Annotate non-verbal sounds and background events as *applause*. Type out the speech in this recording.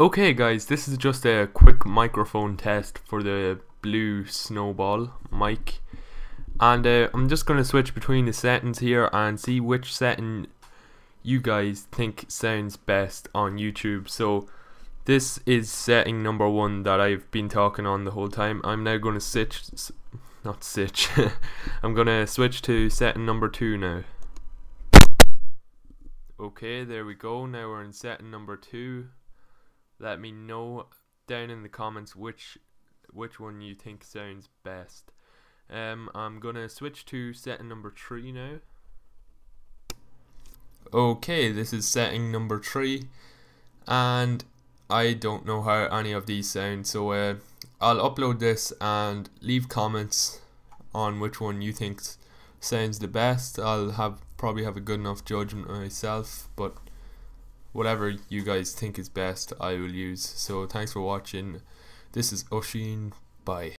Okay guys, this is just a quick microphone test for the blue snowball mic. And uh, I'm just going to switch between the settings here and see which setting you guys think sounds best on YouTube. So this is setting number one that I've been talking on the whole time. I'm now going to switch not switch. *laughs* I'm going to switch to setting number two now. Okay there we go. Now we're in setting number two let me know down in the comments which which one you think sounds best. Um, I'm gonna switch to setting number three now. Okay, this is setting number three, and I don't know how any of these sound, so uh, I'll upload this and leave comments on which one you think sounds the best. I'll have probably have a good enough judgment myself, but whatever you guys think is best I will use. So thanks for watching. This is Oshin. Bye